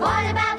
What about